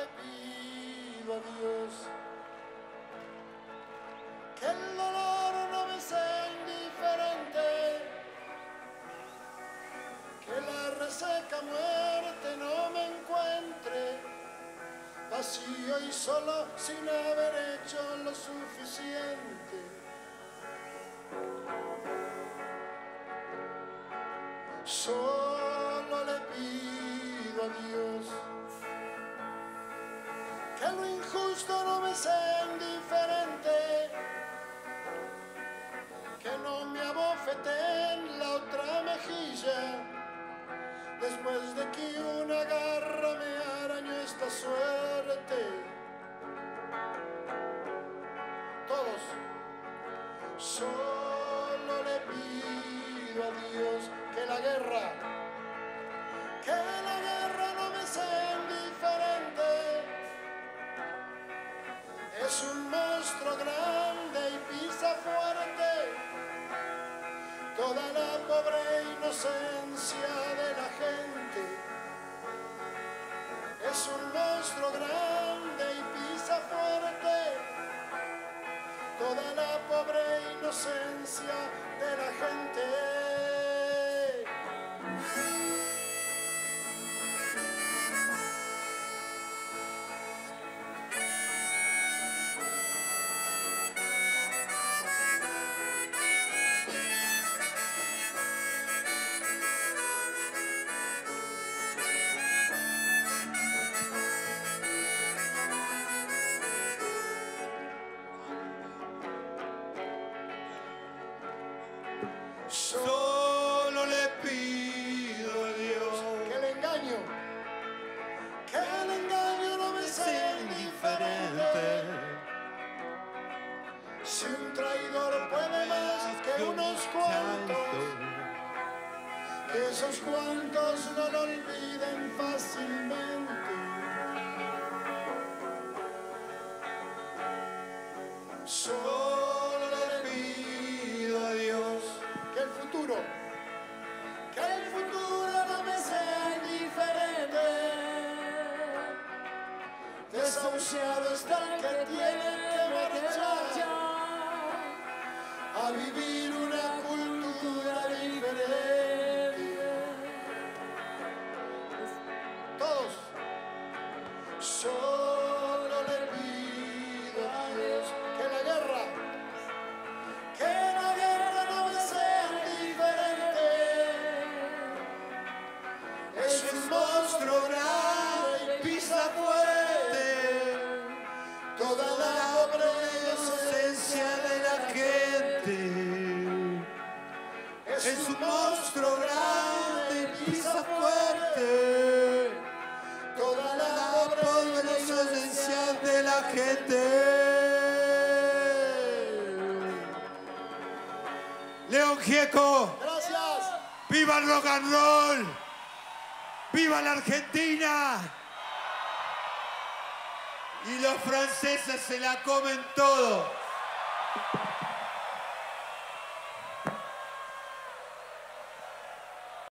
le pido a Dios que el dolor no me sea indiferente, que la reseca muerte no me encuentre vacío y solo sin haber hecho lo suficiente. Solo le pido a Dios injusto no me sea indiferente, que no me abofete en la otra mejilla, después de que una garra me arañó esta suerte. Todos, solo le pido a Dios que la guerra, Es un monstruo grande y pisa fuerte toda la pobre inocencia de la gente. Es un monstruo grande y pisa fuerte toda la pobre inocencia de la gente. Solo le pido a Dios que el engaño, que el engaño no me sea indiferente. Si un traidor puede más que unos cuantos, que esos cuantos no lo olviden fácilmente. Desahuciado está el que tiene que marchar a vivir una cultura diferente. Todos, solo le pido a Dios que la guerra, que la guerra no sea indiferente. Es un León Gieco, Gracias. viva el rock and roll, viva la Argentina. Y los franceses se la comen todo.